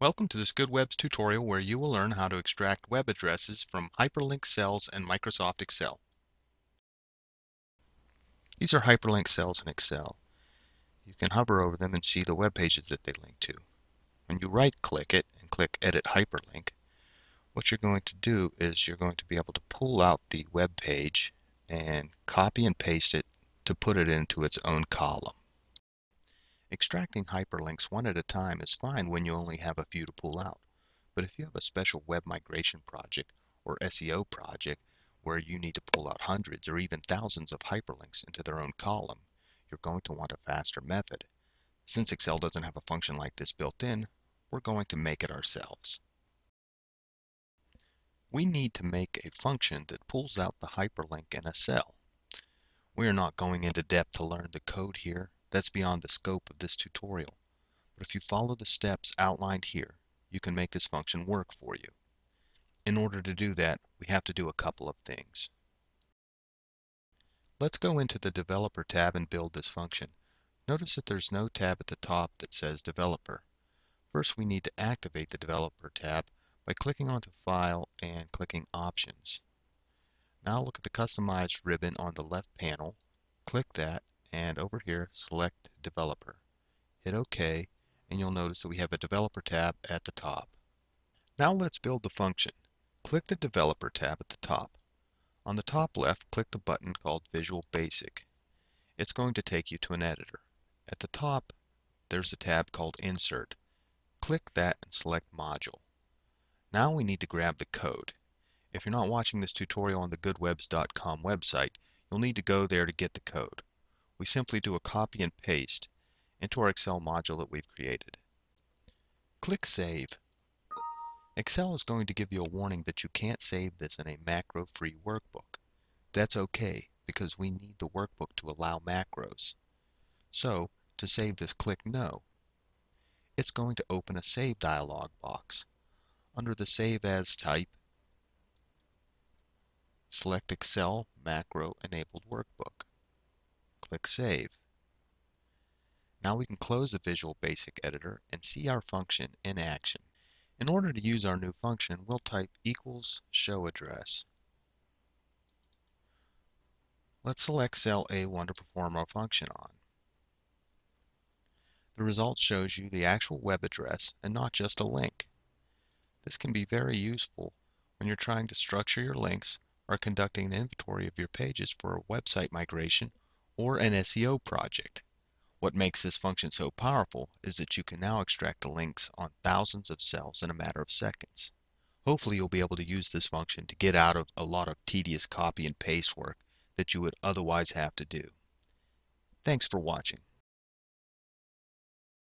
Welcome to this Goodwebz tutorial where you will learn how to extract web addresses from hyperlinked cells in Microsoft Excel. These are hyperlinked cells in Excel. You can hover over them and see the web pages that they link to. When you right click it and click Edit Hyperlink, what you're going to do is you're going to be able to pull out the web page and copy and paste it to put it into its own column. Extracting hyperlinks one at a time is fine when you only have a few to pull out. But if you have a special web migration project or SEO project where you need to pull out hundreds or even thousands of hyperlinks into their own column, you're going to want a faster method. Since Excel doesn't have a function like this built in, we're going to make it ourselves. We need to make a function that pulls out the hyperlink in a cell. We are not going into depth to learn the code here, that's beyond the scope of this tutorial. But if you follow the steps outlined here, you can make this function work for you. In order to do that, we have to do a couple of things. Let's go into the Developer tab and build this function. Notice that there's no tab at the top that says Developer. First, we need to activate the Developer tab by clicking onto File and clicking Options. Now look at the Customized ribbon on the left panel. Click that and over here select developer. Hit OK and you'll notice that we have a developer tab at the top. Now let's build the function. Click the developer tab at the top. On the top left click the button called Visual Basic. It's going to take you to an editor. At the top there's a tab called Insert. Click that and select Module. Now we need to grab the code. If you're not watching this tutorial on the goodwebz.com website, you'll need to go there to get the code we simply do a copy and paste into our Excel module that we've created. Click Save. Excel is going to give you a warning that you can't save this in a macro-free workbook. That's okay, because we need the workbook to allow macros. So, to save this, click No. It's going to open a Save dialog box. Under the Save As type, select Excel Macro Enabled Workbook click Save. Now we can close the Visual Basic Editor and see our function in action. In order to use our new function, we'll type equals show address. Let's select cell A1 to perform our function on. The result shows you the actual web address and not just a link. This can be very useful when you're trying to structure your links or conducting an inventory of your pages for a website migration or an SEO project. What makes this function so powerful is that you can now extract links on thousands of cells in a matter of seconds. Hopefully you'll be able to use this function to get out of a lot of tedious copy and paste work that you would otherwise have to do. Thanks for watching.